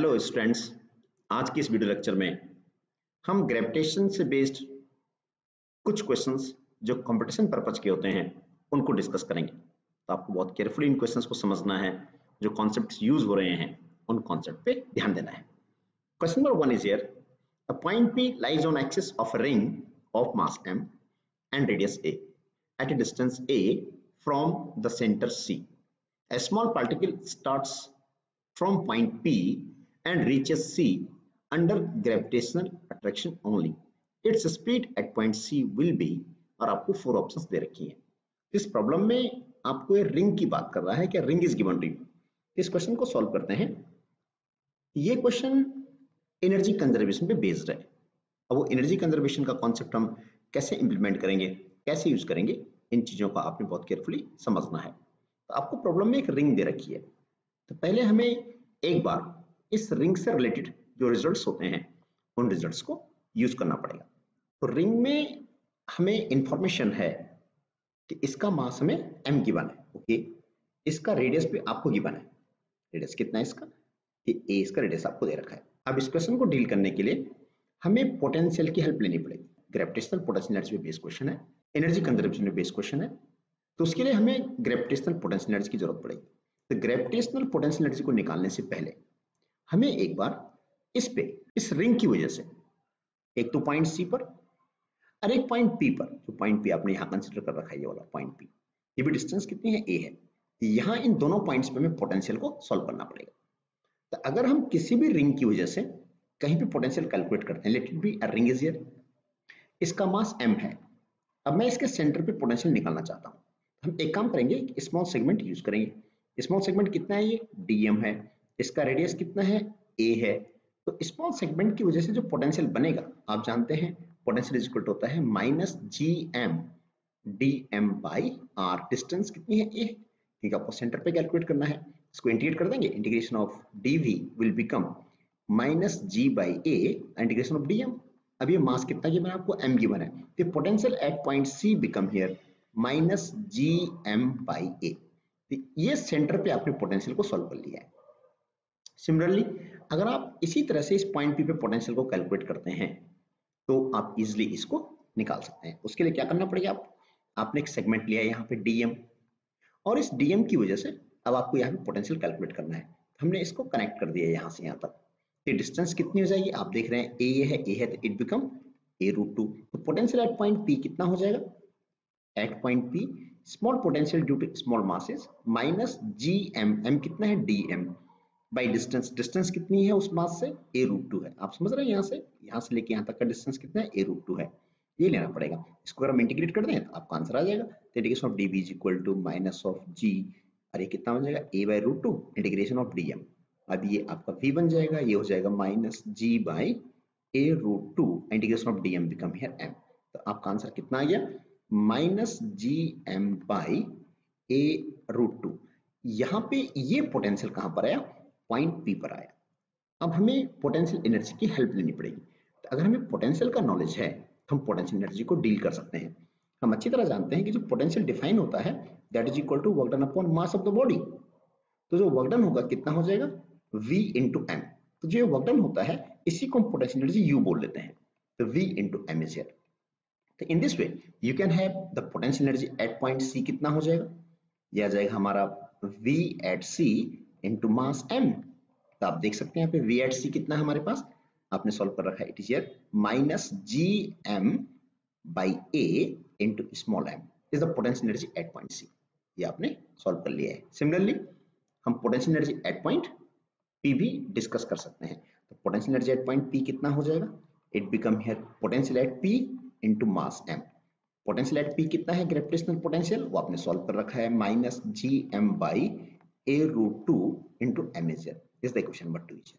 Hello students आज की इस वीडियो लेक्चर में हम ग्रेविटेशन से बेस्ड कुछ क्वेश्चंस जो कंपटीशन पर्पज के होते हैं, उनको डिस्कस करेंगे। तो आपको बहुत केयरफुली इन क्वेश्चंस को समझना है, जो कॉन्सेप्ट्स यूज़ हो रहे हैं, उन कॉन्सेप्ट पे ध्यान देना है। Question number one is here a point P on axis of a ring of mass m and radius a at a distance a from the center C. A small particle starts from point P and reaches C under gravitational attraction only. Its speed at point C will be, और आपको four options दे रखी हैं। इस problem में आपको ये ring की बात कर रहा है कि रिंग इज़ गिवन यू इस क्वेश्चन को सॉल्व करते हैं। ये क्वेश्चन एनर्जी कंजर्वेशन पे बेस्ड है। अब वो एनर्जी कंजर्वेशन का कॉन्सेप्ट हम कैसे इंप्लीमेंट करेंगे, कैसे यूज़ करेंगे, इन चीज़ों का आपने बहुत केयरफुली समझना है। तो आपको प्रॉब्लम में एक रिंग दे रखी है। तो पहले हमें एक बार इस रिंग से रिलेटेड जो रिजल्ट्स होते हैं, उन रिजल्ट्स को यूज़ करना पड़ेगा। तो रिंग में हमें इंफॉर्मेशन है कि इसका मास हमें एम गिवन है ओके इसका रेडियस भी आपको गिवन है। रेडियस कितना है इसका? ये ए इसका रेडियस आपको दे रखा है। अब इस क्वेश्चन को डील करने के लिए हमें पोटेंशियल की हेल्प लेनी पड़ेगी। ग्रेविटेशनल पोटेंशियल एनर्जी पे बेस्ड क्वेश्चन है एनर्जी कंजर्वेशन पे बेस्ड क्वेश्चन है तो उसके लिए हमें ग्रेविटेशनल पोटेंशियल एनर्जी की ज़रूरत पड़ेगी। तो ग्रेविटेशनल पोटेंशियल एनर्जी को निकालने से पहले हमें एक बार इस पे, इस रिंग की वजह से, एक तो पॉइंट सी पर और एक पॉइंट पी पर, जो पॉइंट पी आपने यहाँ कंसिडर कर रखा है, ये वाला पॉइंट पी ये भी डिस्टेंस कितनी है? ए है। यहाँ इन दोनों पॉइंट्स पे हमें पोटेंशियल को सॉल्व करना पड़ेगा। तो अगर हम किसी भी रिंग की वजह से कहीं पे पोटेंशियल कैलकुलेट करते हैं be a ring is here इसका मास m है। अब मैं इसके सेंटर पे पोटेंशियल निकालना चाहता हूँ। हम एक काम करेंगे स्मॉल सेगमेंट यूज़ करेंगे। स्मॉल सेगमेंट कितना है ये? Dm है। इसका रेडियस कितना है? ए है। तो स्मॉल सेगमेंट की वजह से जो पोटेंशियल बनेगा, आप जानते हैं पोटेंशियल इक्वल होता है minus G M D M by R distance कितनी है? ए ठीक है, आपको सेंटर पे कैलकुलेट करना है। इसको इंटीग्रेट कर देंगे। Integration of D V will become minus G by A integration of D M अब ये मास कितना गिवन है आपको? M गिवन है। तो potential at point c become here minus G M by A ये सेंटर पे आपने पोटेंशियल को सॉल्व कर लिया है। सिमिलरली अगर आप इसी तरह से इस पॉइंट पी पे पोटेंशियल को कैलकुलेट करते हैं तो आप इजिली इसको निकाल सकते हैं। उसके लिए क्या करना पड़ेगा आप? आपने एक सेगमेंट लिया है यहाँ पे डीएम और इस डीएम की वजह से अब आपको यहाँ पे पोटेंशियल कैलकुलेट करना है। हमने इसको कनेक्ट कर दिया यहाँ से यहाँ तक। ये डिस्टेंस कितनी हो जाएगी? आप देख रहे हैं ए ये है ए है तो it become A root two तो पोटेंशियल एट पॉइंट पी कितना हो जाएगा? At point P small potential due to small masses minus G M M कितना है? D M by distance distance कितनी है उस मास से? ए रूट टू है। आप समझ रहे हैं यहाँ से? यहाँ से लेके यहाँ तक का डिस्टेंस कितना है? ए रूट टू है। ये लेना पड़ेगा। इसको अगर हम इंटीग्रेट कर दें तो आपका आंसर आ जाएगा। Integration of D B is equal to minus of G अरे, कितना बन जाएगा? A by root two integration of D M अब ये आपका v बन जाएगा। ये हो जाएगा minus G by A root two integration of D M become here M तो आपका आंसर कितना आ गया? Minus G M by A root two यहाँ पे ये पोटेंशियल कहाँ पर आया पॉइंट पी पर आया। अब हमें पोटेंशियल एनर्जी की हेल्प लेनी पड़ेगी। तो अगर हमें पोटेंशियल का नॉलेज है तो हम पोटेंशियल एनर्जी को डील कर सकते हैं। हम अच्छी तरह जानते हैं कि जो पोटेंशियल डिफाइन होता है that is equal to work done upon mass of the body तो जो वर्क डन होगा, कितना हो जाएगा? V इंटू एम तो जो वर्क डन होता है, इसी को हम पोटेंशियल एनर्जी u बोल देते हैं। तो v इंटू एम इज़ तो in this way you can have the potential energy at point c कितना हो जाएगा? यह आ जाएगा हमारा v at c into mass m. तो आप देख सकते हैं यहाँ पे v एट c कितना है हमारे पास? आपने सॉल्व कर रखा है it is here. Minus G M by A into small M is the potential energy at point C ये आपने सॉल्व कर लिया है। सिमिलरली हम potential energy at point P भी डिस्कस कर सकते हैं। तो potential energy at point P कितना हो जाएगा? It become here potential at P into mass m. Potential at P कितना है? ग्रेविटेशनल पोटेंशियल वो आपने सॉल्व कर रखा है। Minus G M by A root two into M is is the equation number two is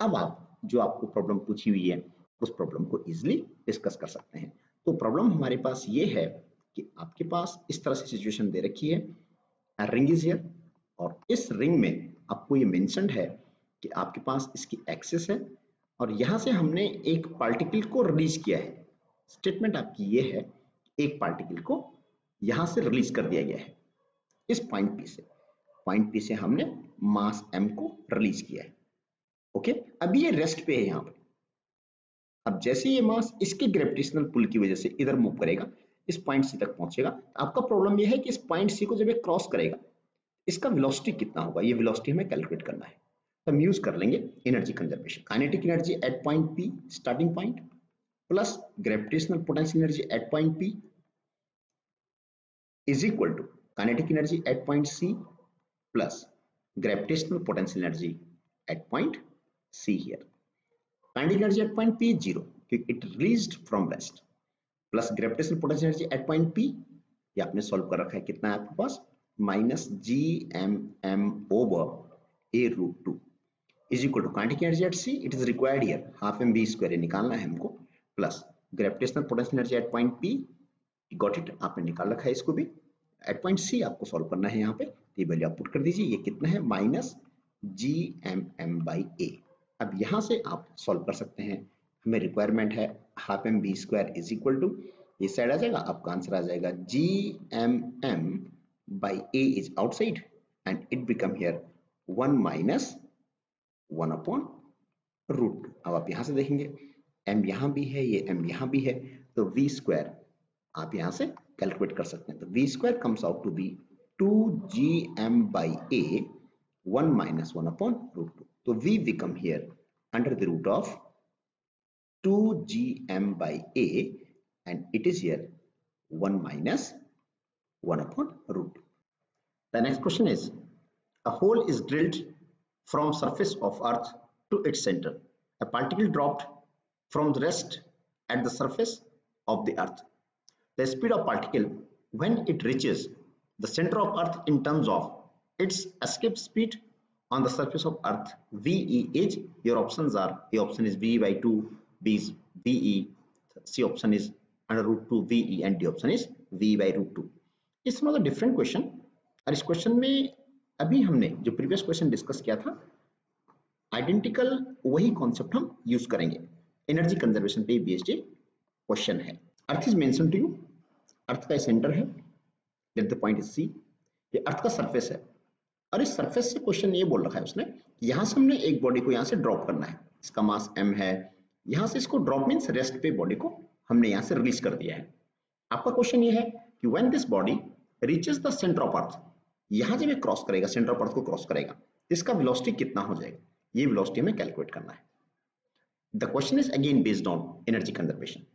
अब आप जो आपको प्रॉब्लम पूछी हुई है, उस प्रॉब्लम को इजिली डिस्कस कर सकते हैं। तो प्रॉब्लम हमारे पास ये है कि आपके पास इस तरह से सिचुएशन दे रखी है। रिंग इज़ हियर और इस रिंग में आपको ये मेंशनड है कि आपके पास इसकी एक्सेस है और यहाँ से हमने एक पार्टिकल को रिलीज़ किया है। स्टेटमेंट आपकी ये है एक पार्टिकल को यहाँ से रिलीज़ कर दिया गया है। इस पॉइंट पी से। पॉइंट पी से हमने मास एम को रिलीज़ किया है। ओके? अब ये रेस्ट पे है यहाँ पे। अब जैसे ये मास इसके ग्रेविटेशनल पुल की वजह से इधर मूव करेगा, इस पॉइंट सी तक पहुंचेगा। आपका प्रॉब्लम ये है कि इस पॉइंट सी को जब ये क्रॉस करेगा, इसका वेलोसिटी कितना होगा? ये वेलोसिटी हमें कैलकुलेट करना है। तो हम यूज़ कर लेंगे energy conservation. Kinetic energy at point P, starting point, plus gravitational potential energy at point P is equal to kinetic energy at point C plus gravitational potential energy at point C here. Kinetic energy at point P is 0 it released from rest. Plus gravitational potential energy at point P. ये आपने solve कर रखा है कितना है आपके पास? Minus G M M over A root two is equal to kinetic energy at C it is required here half M B square निकालना है हमको. Plus gravitational potential energy at point P got it आपने निकाल रखा है इसको भी. Eight point सी आपको सॉल्व करना है यहाँ पे। ये वैल्यू आप पुट कर दीजिए। ये कितना है? Minus G M M by A अब यहाँ से आप सॉल्व कर सकते हैं। हमें रिक्वायरमेंट है half M B square is equal to ये साइड आ जाएगा, आपका आंसर आ जाएगा G M M by A is outside and it become here one minus one upon root अब आप यहाँ से देखेंगे। M यहाँ भी है, ये m यहाँ भी है। तो v स्क्वायर आप यहाँ से कैलकुलेट कर सकते हैं तो v square comes out to be two G M by A one minus one upon root two तो v become here under the root of 2gm by a and it is here 1 minus 1 upon root. The next question is a hole is drilled from surface of earth to its center. A particle dropped from the rest at the surface of the earth. The speed of particle when it reaches the center of earth in terms of its escape speed on the surface of earth ve is your options are a option is v by 2 b is ve c option is under root 2 ve and d option is v by root 2 it's not a different question और इस question में अभी हमने जो previous question discuss किया था identical वही concept हम यूज़ करेंगे एनर्जी कंजर्वेशन पे बेस्ड क्वेश्चन है earth is mention to you. Earth का सेंटर है let the point is C ये अर्थ का सरफेस है। और इस सरफेस से क्वेश्चन ये बोल रखा है उसने यहाँ से हमने एक बॉडी को यहाँ से ड्रॉप करना है। इसका मास m है। यहाँ से इसको ड्रॉप मीन्स रेस्ट पे बॉडी को हमने यहाँ से रिलीज़ कर दिया है। आपका क्वेश्चन ये है कि when this body reaches the centre of earth यहाँ जब ये क्रॉस करेगा सेंटर ऑफ़ अर्थ को क्रॉस करेगा, इसका वेलोसिटी कितना हो जाएगा? ये वेलोसिटी हमें कैलकुलेट करना है। The question is again based on energy conservation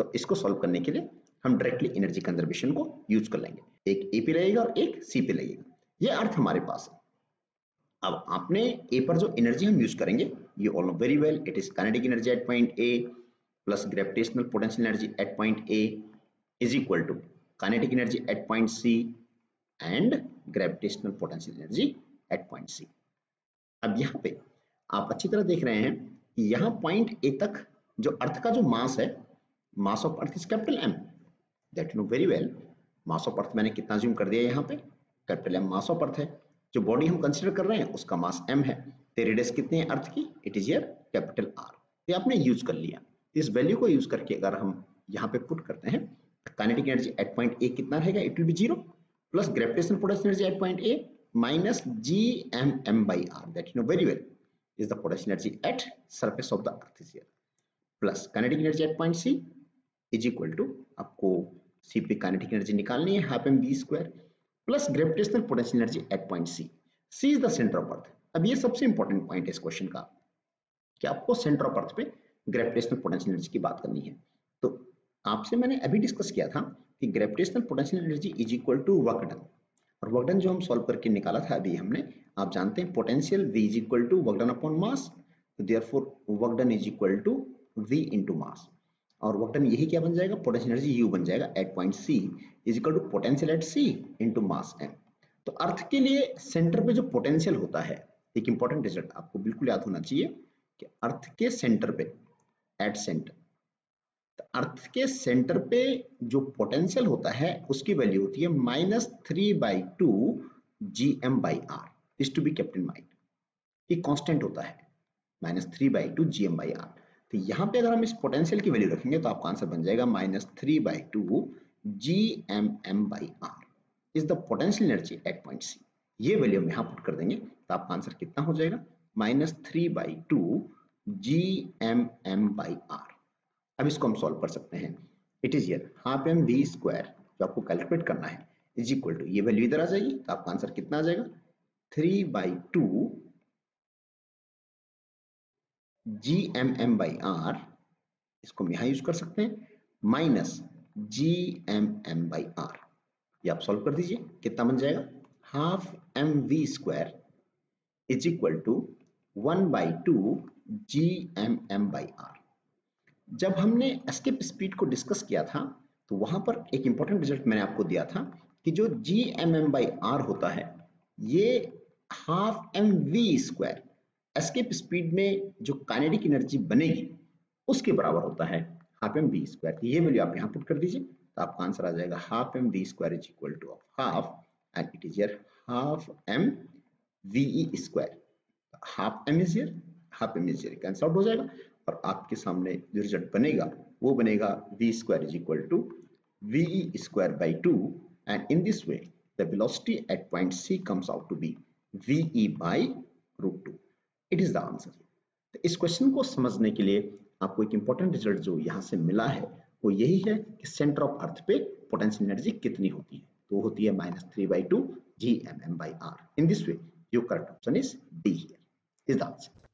तो इसको सॉल्व करने के लिए हम डायरेक्टली एनर्जी कंजर्वेशन को यूज़ कर लेंगे। एक ए पे रहेगा और एक सी पे लगेगा ये अर्थ हमारे पास है। अब आपने ए पर जो एनर्जी हम यूज़ करेंगे, ये all know very well it is kinetic energy at point A plus gravitational potential energy at point A is equal to kinetic energy at point C and gravitational potential energy at point C अब यहाँ पे आप अच्छी तरह देख रहे हैं कि यहाँ पॉइंट ए तक जो अर्थ का जो मास है mass of earth is capital M that know very well mass of earth मैंने कितना ज्यूम कर दिया यहाँ पे? Capital M mass of earth है। जो बॉडी हम कंसिडर कर रहे हैं, उसका मास एम है। तो रेडियस कितनी है अर्थ की? It is your capital R ये आपने यूज़ कर लिया। इस वैल्यू को यूज़ करके अगर हम यहाँ पे पुट करते हैं kinetic energy at point A कितना रहेगा? It will be zero plus gravitational potential energy at point A minus gmm by r. That you know very well is the potential energy at surface of the earth is here. Plus kinetic energy at point c is equal to आपको c पे kinetic energy निकालनी है half M B square plus gravitational potential energy at point C C is the centre of earth अब ये सबसे important point है इस question का कि आपको सेंटर ऑफ़ अर्थ पे ग्रेविटेशनल पोटेंशियल एनर्जी की बात करनी है। तो आपसे मैंने अभी डिस्कस किया था कि gravitational potential energy is equal to work done और वर्क डन जो हम सॉल्व करके निकाला था अभी हमने, आप जानते हैं potential v is equal to work done upon mass therefore work done is equal to v into mass और वर्क डन यही क्या बन जाएगा? पोटेंशियल एनर्जी u बन जाएगा at point c is equal to potential at c into mass m. तो earth के लिए सेंटर पे जो पोटेंशियल होता है, एक इंपॉर्टेंट रिज़ल्ट आपको बिल्कुल याद होना चाहिए कि अर्थ के सेंटर पे एट सेंटर तो अर्थ के सेंटर पे जो पोटेंशियल होता है, उसकी वैल्यू होती है minus three by two G M by R is to be kept in mind ये कांस्टेंट होता है minus three by two G M by R तो यहाँ पे अगर हम इस पोटेंशियल की वैल्यू रखेंगे तो आपका आंसर बन जाएगा minus three by two G M M by R is the potential energy at point C ये वैल्यू हम यहाँ पुट कर देंगे तो आपका आंसर कितना हो जाएगा? Minus three by two G M M by R अब इसको हम सॉल्व कर सकते हैं। It is your half M V square जो आपको कैलकुलेट करना है इज़ इक्वल टू ये वैल्यू इधर आ जाएगी तो आपका आंसर कितना आ जाएगा? Three by two G M M by R इसको हम यहाँ यूज़ कर सकते हैं minus G M M by R ये आप सॉल्व कर दीजिए, कितना बन जाएगा? Half M V square is equal to one by two G M M by R जब हमने एस्केप स्पीड को डिस्कस किया था तो वहाँ पर एक इंपॉर्टेंट रिज़ल्ट मैंने आपको दिया था कि जो G M M by R होता है, ये half M V square escape speed में जो काइनेटिक एनर्जी बनेगी, उसके बराबर होता है हाफ़ एम वी स्क्वायर ये वैल्यू आप यहाँ पुट कर दीजिए तो आपका आंसर आ जाएगा half M V square is equal to of half and it is your half M V square half M is your half M is your cancel out हो जाएगा, और आपके सामने जो रिज़ल्ट बनेगा, वो बनेगा V square is equal to V square by two and in this way the velocity at point C comes out to be V by root two it is the answer तो इस question को समझने के लिए आपको एक important result जो यहाँ से मिला है, वो यही है कि सेंटर ऑफ़ अर्थ पे पोटेंशियल एनर्जी कितनी होती है। तो होती है minus three by two G M M by R in this way your correct option is D here is the answer